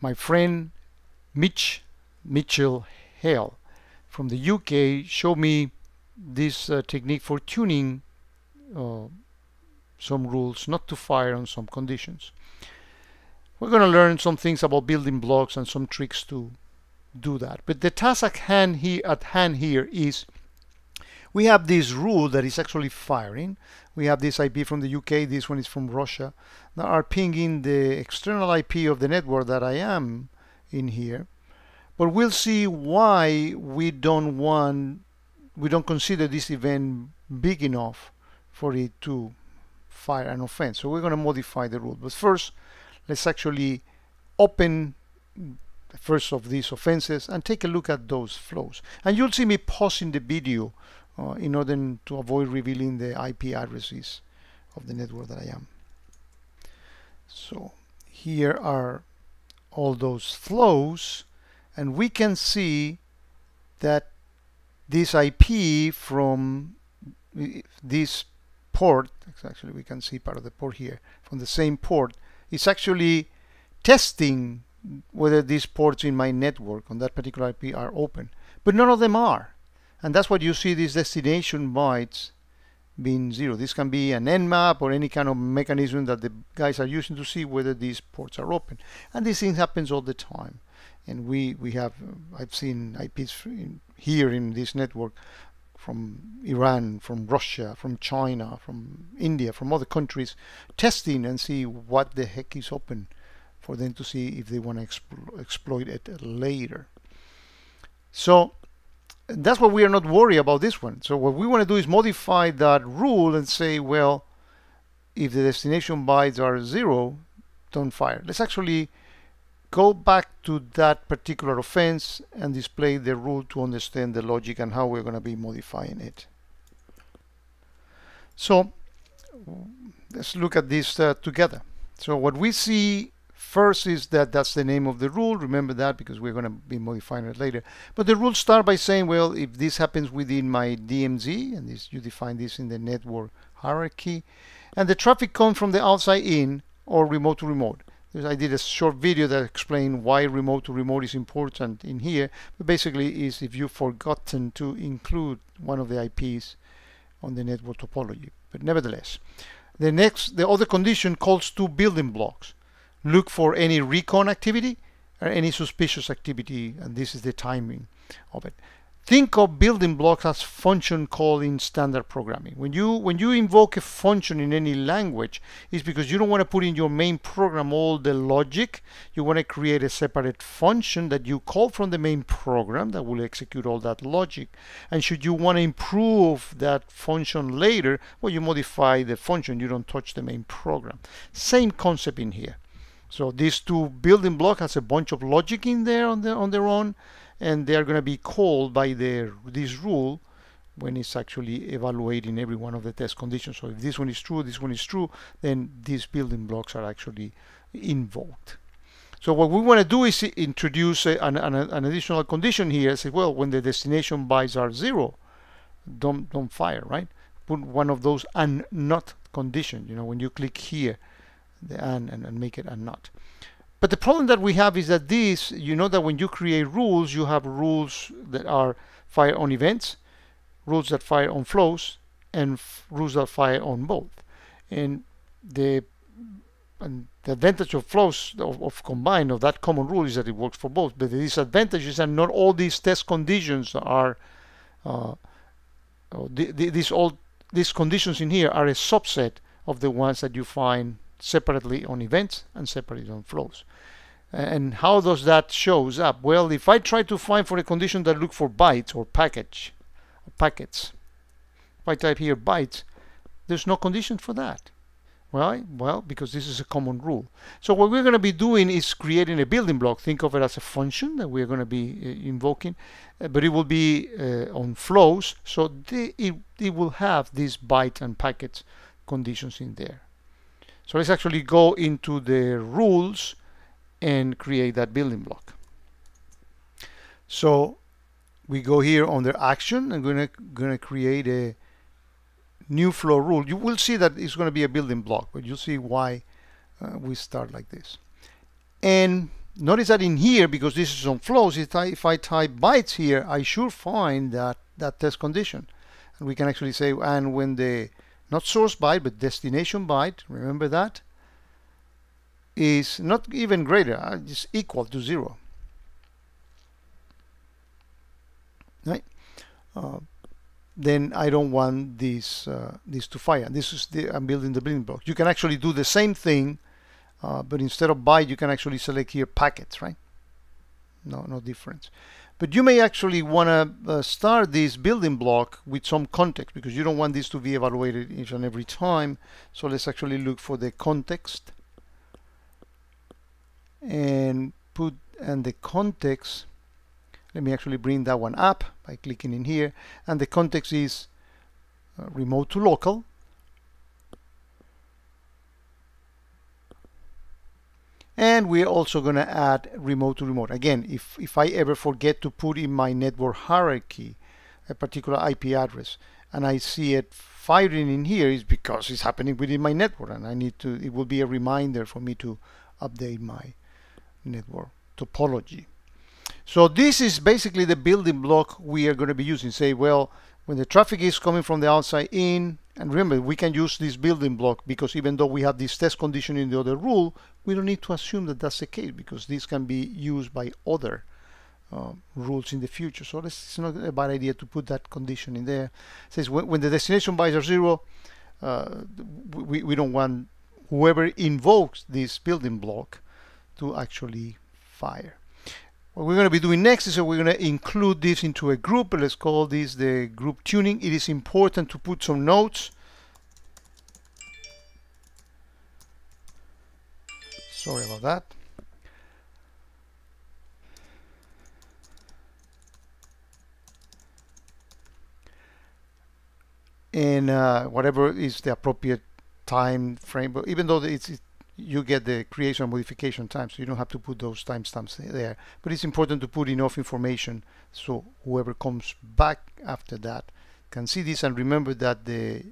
my friend Mitch Mitchell Hale from the UK showed me this uh, technique for tuning uh, some rules not to fire on some conditions. We're going to learn some things about building blocks and some tricks to do that. But the task at hand at hand here is we have this rule that is actually firing. We have this IP from the UK, this one is from Russia, that are pinging the external IP of the network that I am in here. But we'll see why we don't want, we don't consider this event big enough for it to fire an offense. So we're going to modify the rule. But first, let's actually open first of these offenses and take a look at those flows. And you'll see me pausing the video uh, in order to avoid revealing the IP addresses of the network that I am. So here are all those flows and we can see that this IP from this port, actually we can see part of the port here, from the same port, is actually testing whether these ports in my network on that particular IP are open. But none of them are. And that's what you see these destination bytes being zero. This can be an nmap or any kind of mechanism that the guys are using to see whether these ports are open. And this thing happens all the time. And we, we have, I've seen IPs in, here in this network from Iran, from Russia, from China, from India, from other countries, testing and see what the heck is open for them to see if they want to explo exploit it later. So that's why we are not worried about this one. So what we want to do is modify that rule and say, well, if the destination bytes are zero, don't fire. Let's actually go back to that particular offense and display the rule to understand the logic and how we're going to be modifying it. So let's look at this uh, together. So what we see First is that that's the name of the rule. Remember that because we're going to be modifying it later. But the rules start by saying, well, if this happens within my DMZ, and this you define this in the network hierarchy, and the traffic comes from the outside in or remote to remote. I did a short video that explained why remote to remote is important in here. But basically is if you've forgotten to include one of the IPs on the network topology. But nevertheless, the next, the other condition calls two building blocks look for any recon activity or any suspicious activity and this is the timing of it. Think of building blocks as function call in standard programming. When you when you invoke a function in any language it's because you don't want to put in your main program all the logic. You want to create a separate function that you call from the main program that will execute all that logic. And should you want to improve that function later well you modify the function. You don't touch the main program. Same concept in here so these two building blocks has a bunch of logic in there on, on their own, and they are going to be called by their, this rule when it's actually evaluating every one of the test conditions. So if this one is true, this one is true, then these building blocks are actually invoked. So what we want to do is introduce a, an, an, an, additional condition here. Say, well, when the destination bytes are zero, don't don't fire, right? Put one of those and not condition. You know, when you click here, the and, and, and make it a not. But the problem that we have is that this, you know that when you create rules, you have rules that are fire on events, rules that fire on flows, and rules that fire on both. And the and the advantage of flows of, of combined of that common rule is that it works for both. But the disadvantage is that not all these test conditions are uh, the, these all these conditions in here are a subset of the ones that you find separately on events and separately on flows. And how does that shows up? Well, if I try to find for a condition that look for bytes or package, packets, if I type here bytes, there's no condition for that. Why? Well, because this is a common rule. So what we're going to be doing is creating a building block. Think of it as a function that we're going to be uh, invoking, uh, but it will be uh, on flows. So it, it will have these byte and packets conditions in there. So let's actually go into the rules and create that building block. So we go here under action. I'm gonna gonna create a new flow rule. You will see that it's gonna be a building block, but you'll see why uh, we start like this. And notice that in here, because this is on flows, if I, if I type bytes here, I should find that, that test condition. And we can actually say, and when the, not source byte, but destination byte, remember that, is not even greater, uh, it's equal to zero. Right? Uh, then I don't want this uh, to fire. This is the I'm building the building block. You can actually do the same thing, uh, but instead of byte, you can actually select here packets, right? No, no difference. But you may actually want to uh, start this building block with some context because you don't want this to be evaluated each and every time. So let's actually look for the context. And put and the context let me actually bring that one up by clicking in here. And the context is uh, remote to local and we're also going to add remote to remote again if if I ever forget to put in my network hierarchy a particular IP address and I see it firing in here is because it's happening within my network and I need to it will be a reminder for me to update my network topology so this is basically the building block we are going to be using. Say, well, when the traffic is coming from the outside in, and remember, we can use this building block because even though we have this test condition in the other rule, we don't need to assume that that's the case because this can be used by other uh, rules in the future. So this it's not a bad idea to put that condition in there. It says when, when the destination bytes are zero, uh, we, we don't want whoever invokes this building block to actually fire. What we're going to be doing next is that we're going to include this into a group. Let's call this the group tuning. It is important to put some notes. Sorry about that. And uh, whatever is the appropriate time frame, but even though it's, it's you get the creation and modification time, so you don't have to put those timestamps there. But it's important to put enough information so whoever comes back after that can see this and remember that the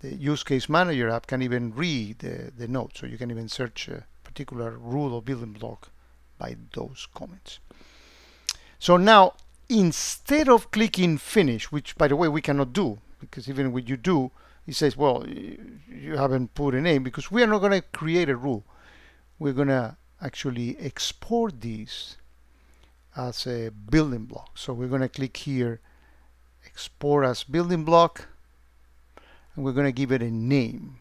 the use case manager app can even read the, the notes, so you can even search a particular rule or building block by those comments. So now, instead of clicking finish, which by the way we cannot do, because even when you do, he says, well, you haven't put a name because we are not going to create a rule. We're going to actually export these as a building block. So we're going to click here, export as building block, and we're going to give it a name.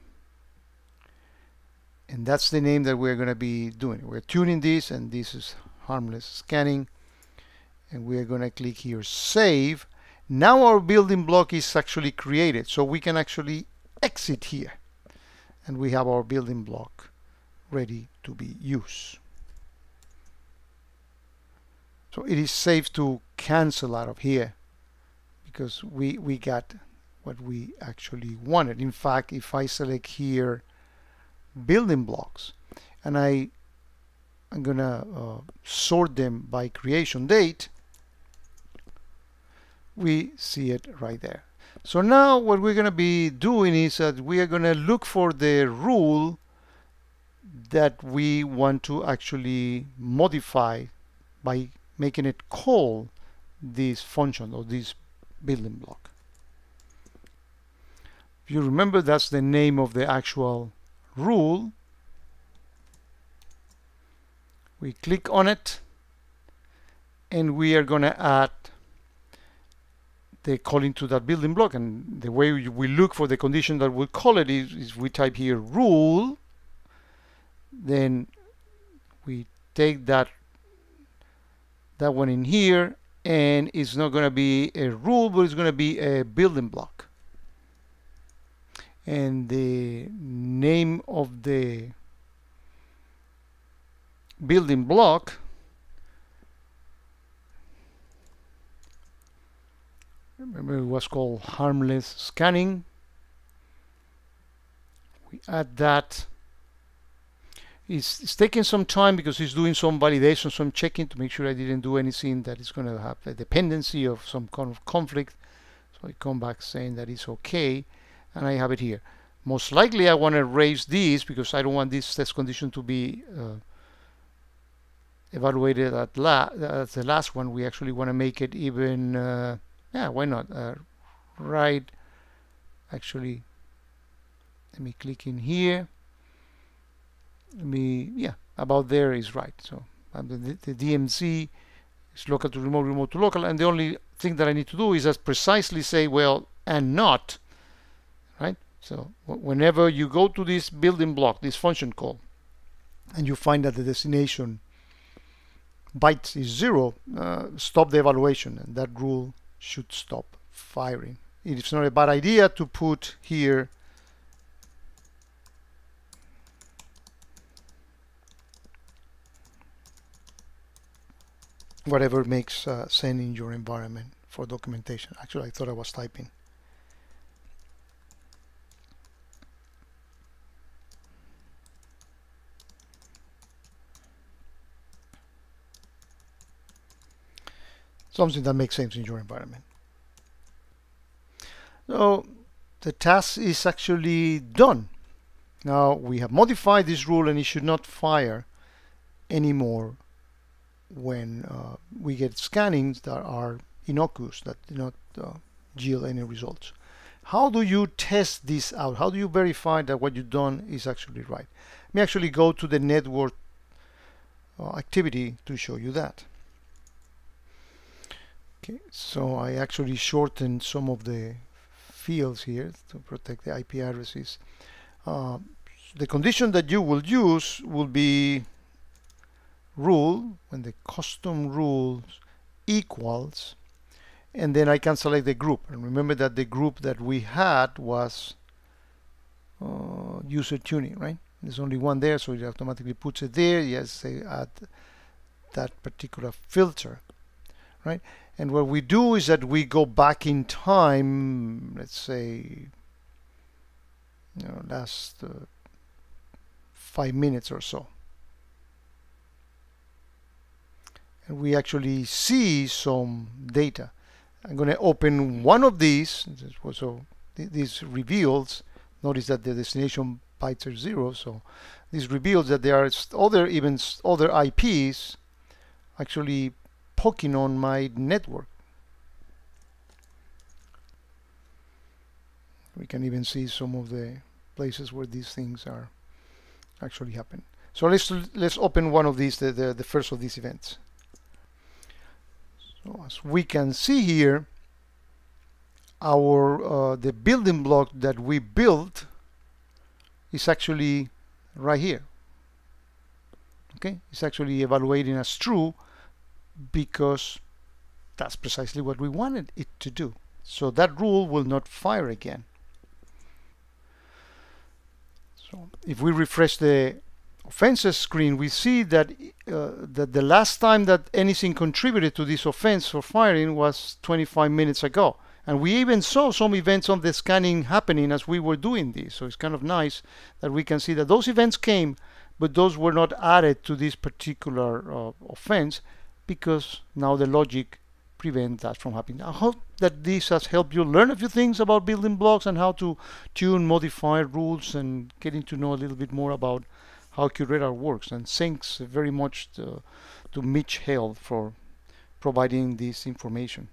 And that's the name that we're going to be doing. We're tuning this, and this is harmless scanning. And we're going to click here, save. Now our building block is actually created, so we can actually exit here. And we have our building block ready to be used. So it is safe to cancel out of here because we, we got what we actually wanted. In fact, if I select here building blocks and I I'm gonna uh, sort them by creation date we see it right there. So now what we're going to be doing is that we are going to look for the rule that we want to actually modify by making it call this function or this building block. If you remember, that's the name of the actual rule. We click on it and we are going to add the calling to that building block. And the way we look for the condition that we call it is, is we type here rule, then we take that that one in here and it's not going to be a rule but it's going to be a building block and the name of the building block remember it was called harmless scanning. We add that. It's, it's taking some time because it's doing some validation some checking to make sure I didn't do anything that is going to have a dependency of some kind of conflict. So I come back saying that it's okay and I have it here. Most likely I want to raise these because I don't want this test condition to be uh, evaluated at la the last one, we actually want to make it even, uh, yeah, why not? Uh, right, actually, let me click in here. Let me, yeah, about there is right. So um, the, the DMZ is local to remote, remote to local, and the only thing that I need to do is just precisely say, well, and not, right? So whenever you go to this building block, this function call, and you find that the destination byte is zero, uh, stop the evaluation, and that rule should stop firing. It's not a bad idea to put here whatever makes uh, sense in your environment for documentation. Actually, I thought I was typing. Something that makes sense in your environment. So the task is actually done. Now we have modified this rule and it should not fire anymore when uh, we get scannings that are innocuous, that do not uh, yield any results. How do you test this out? How do you verify that what you've done is actually right? Let me actually go to the network uh, activity to show you that. Okay, so I actually shortened some of the fields here to protect the IP addresses. Uh, the condition that you will use will be rule when the custom rules equals and then I can select the group. And remember that the group that we had was uh, user tuning right? There's only one there so it automatically puts it there. Yes say add that particular filter right and what we do is that we go back in time let's say you know last uh, five minutes or so and we actually see some data. I'm going to open one of these. So this reveals, notice that the destination bytes are zero. So this reveals that there are other even other IPs actually poking on my network. We can even see some of the places where these things are actually happening. So let's let's open one of these, the, the, the first of these events. So as we can see here, our uh, the building block that we built is actually right here. Okay, it's actually evaluating as true because that's precisely what we wanted it to do. So that rule will not fire again. So if we refresh the offenses screen, we see that uh, that the last time that anything contributed to this offense for firing was 25 minutes ago. And we even saw some events on the scanning happening as we were doing this. So it's kind of nice that we can see that those events came, but those were not added to this particular uh, offense because now the logic prevent that from happening. I hope that this has helped you learn a few things about building blocks and how to tune, modify rules and getting to know a little bit more about how QRadar works. And thanks very much to, to Mitch Hale for providing this information.